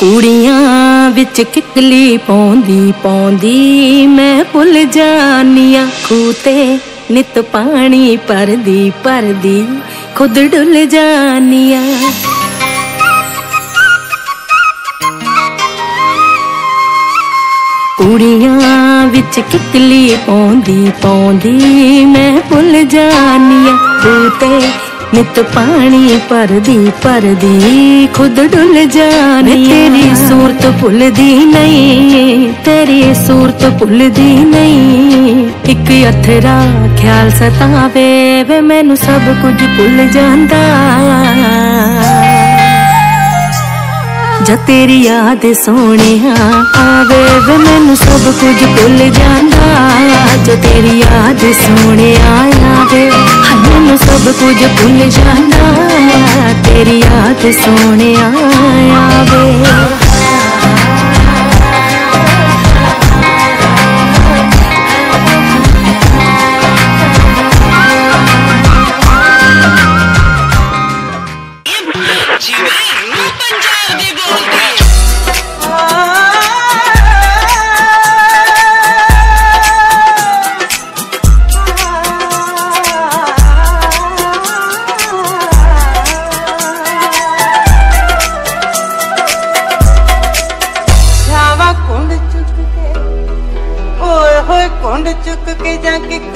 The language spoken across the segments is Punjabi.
ਕੁੜੀਆਂ ਵਿੱਚ ਕਿਕਲੀ ਪੌਂਦੀ ਪੌਂਦੀ ਮੈਂ ਭੁੱਲ ਜਾਨੀਆਂ ਖੂਤੇ ਨਿਤ ਪਾਣੀ ਪਰਦੀ ਪਰਦੀ ਖੁਦ ਡੁੱਲ ਜਾਨੀਆਂ ਕੁੜੀਆਂ ਵਿੱਚ ਕਿਕਲੀ ਪੌਂਦੀ ਪੌਂਦੀ ਮੈਂ ਭੁੱਲ ਜਾਨੀਆਂ ਖੂਤੇ ਨਿਤ ਪਾਣੀ ਪਰਦੀ ਪਰਦੀ ਖੁਦ ਡੁੱਲ ਜਾਨੀ ਤੇਰੀ ਸੂਰਤ ਭੁੱਲਦੀ ਨਹੀਂ, ਤੇਰੀ ਸੂਰਤ ਭੁੱਲਦੀ ਨਹੀਂ। ਇੱਕ ਅਥਰਾ ਖਿਆਲ ਸਤਾਵੇ ਵੇ, ਮੈਨੂੰ ਸਭ ਕੁਝ ਭੁੱਲ ਜਾਂਦਾ। ਜਾ ਤੇਰੀ ਯਾਦ ਸੋਹਣਿਆ ਆਵੇ ਵੇ, ਮੈਨੂੰ ਸਭ ਕੁਝ ਭੁੱਲ ਜਾਂਦਾ। ਜੋ ਤੇਰੀ ਯਾਦ ਸੋਹਣਿਆ ਆਵੇ ਮੈਨੂੰ ਸਭ ਕੁਝ ਭੁੱਲ ਜਾਂਦਾ। ਤੇਰੀ ਯਾਦ ਸੋਹਣਿਆ ਆਵੇ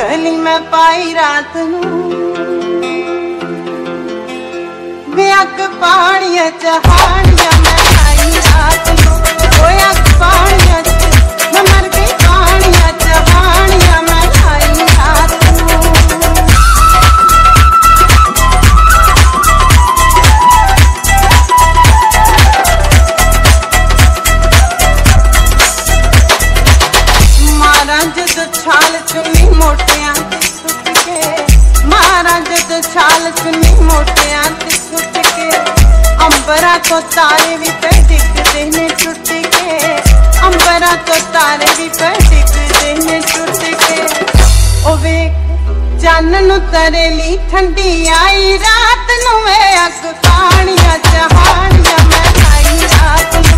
ਜਾ ਕੇ ਕਲੀ ਮੈਂ ਪਾਈ ਰਾਤ ਨੂੰ ਵੇ ਅੱਗ ਪਾਣੀਆਂ ਚਹਾਣੀਆਂ ਮੈਂ ਆਈ ਰਾਤ ਨੂੰ ਓਏ ਅੱਗ ਪਾਣੀਆਂ ਚ ਮੈਂ ਮਰ ਗਈ ਪਾਣੀਆਂ ਚਹਾਣੀਆਂ ਮੈਂ ਆਈ ਰਾਤ ਨੂੰ ਮਾਰਾਂ ਜਦ ਛਾਲ ਚੁੰਨੀ ਜਦ ਛਾਲ ਮੋਟਿਆਂ ਤੇ ਸੁੱਟ ਕੇ। ਅੰਬਰਾਂ ਤੋਂ ਤਾਰੇ ਵੀ ਪੈ ਡਿੱਗਦੇ ਨੇ ਟੁੱਟ ਕੇ। ਅੰਬਰਾਂ ਤੋਂ ਤਾਰੇ ਵੀ ਪੈ ਡਿੱਗਦੇ ਨੇ ਟੁੱਟ ਕੇ। ਉਹ ਵੇਖ ਚੰਨ ਨੂੰ ਤਰੇਲੀ ਠੰਡੀ ਆਈ ਰਾਤ ਨੂੰ ਵੇ ਅੱਗ, ਪਾਣੀਆਂ ਚਹਾਣੀਆਂ ਮੈਂ ਆਈ ਰਾਤ ਨੂੰ।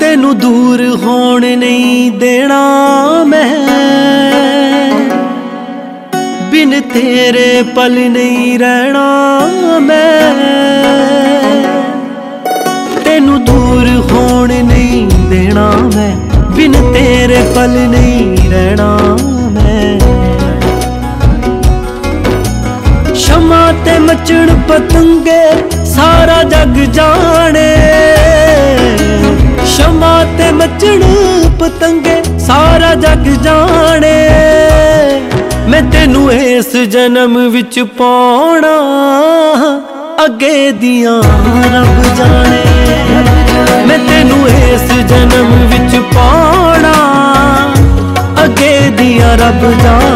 ਤੈਨੂੰ ਦੂਰ ਹੋਣ ਨਹੀਂ ਦੇਣਾ ਮੈਂ। ਬਿਨ ਤੇਰੇ ਪਲ ਨਹੀਂ ਰਹਿਣਾ ਮੈਂ। ਤੈਨੂੰ ਦੂਰ ਹੋਣ ਨਹੀਂ ਦੇਣਾ ਮੈਂ। ਬਿਨ ਤੇਰੇ ਪਲ ਨਹੀਂ ਰਹਿਣਾ ਮੈਂ। ਸ਼ਮਾ ਤੇ ਮਚਣ ਪਤੰਗੇ, ਸਾਰਾ ਜਗ ਜਾਣੇ। ਸ਼ਮਾ ਤੇ ਮਚਣ ਪਤੰਗੇ, ਸਾਰਾ ਜਗ ਜਾਣੇ। ਮੈਂ ਤੈਨੂੰ ਇਸ ਜਨਮ ਵਿੱਚ ਪਾਉਣਾ, ਅੱਗੇ ਦੀਆਂ ਰੱਬ ਜਾਣੇ। ਮੈਂ ਤੈਨੂੰ ਇਸ ਜਨਮ ਵਿੱਚ ਪਾਉਣਾ, ਅੱਗੇ ਦੀਆਂ ਰੱਬ ਜਾਣੇ।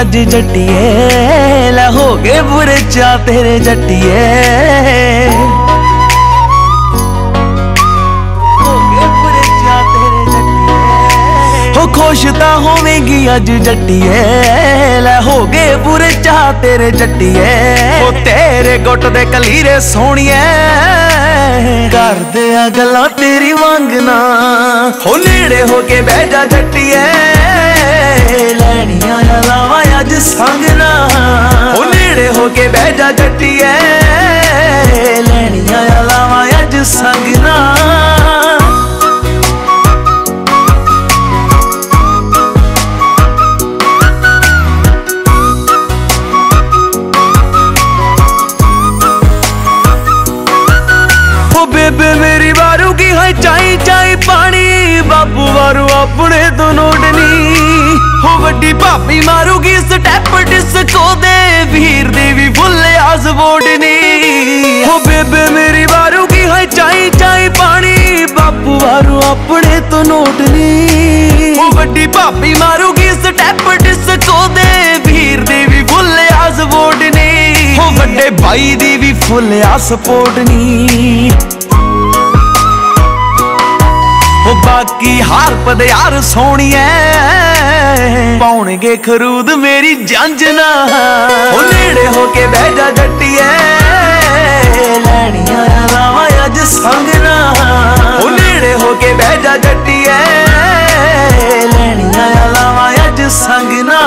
ਅੱਜ ਜੱਟੀਏ, ਲੈ ਹੋ ਗਏ ਬੁਰੇ ਚਾ ਤੇਰੇ ਜੱਟੀਏ। ਹੋ ਗਏ ਬੁਰੇ ਚਾ ਤੇਰੇ ਜੱਟੀਏ। ਹੋ ਖੁਸ਼ ਤਾਂ ਹੋਵੇਂਗੀ ਅੱਜ ਜੱਟੀਏ, ਲੈ ਹੋ ਗਏ ਬੁਰੇ ਚਾ ਤੇਰੇ ਜੱਟੀਏ। ਉਹ ਤੇਰੇ ਗੁੱਟ ਦੇ ਕਲੀਰੇ ਸੋਹਣੀਏ। ਕਰਦੇ ਆ ਗੱਲਾਂ ਤੇਰੀ ਵਾਂਗਣਾ ਹੋ ਨੇੜੇ ਹੋ ਕੇ ਬਹਿ ਜਾ ਜੱਟੀਏ। ਲੈਣੀਆਂ ਲਾਵਾ ਅੱਜ ਸੰਗਣਾ ਹੋ ਨੇੜੇ ਹੋ ਕੇ ਬਹਿ ਜਾ ਜੱਟੀਏ। ਲੈਣੀਆਂ ਲਾਵਾ ਅੱਜ ਸੰਗਣਾ ਆਪਣੇ ਤੋਂ ਨੋਟਨੀ ਹੋ ਵੱਡੀ ਭਾਬੀ ਮਾਰੂਗੀ ਸਟੈਪ ਡਿਸਕੋ ਦੇ ਵੀਰ ਦੇ ਵੀ ਫੁੱਲ ਆਸ ਬੋਟਨੀ ਉਹ ਵੱਡੇ ਭਾਈ ਦੀ ਵੀ ਫੁੱਲ ਆ ਸਪੋਰਟ ਨੀ। ਉਹ ਬਾਕੀ ਹਾਰ ਪਦੇ ਯਾਰ ਸੋਹਣੀਐ। ਪਾਉਣਗੇ ਖਰੂਦ ਮੇਰੀ ਜੰਜਨਾ ਉਹ ਨੇੜੇ ਹੋ ਕੇ ਬਹਿ ਜਾ ਜੱਟੀਏ ਲੈਣੀਆਂ ਆ ਲਾਵਾਂ ਅੱਜ ਸੰਗਨਾ ਉਹ ਨੇੜੇ ਹੋ ਕੇ ਬਹਿ ਜਾ ਜੱਟੀਏ ਲੈਣੀਆਂ ਲਾਵਾਂ ਅੱਜ ਸੰਗ ਨਾ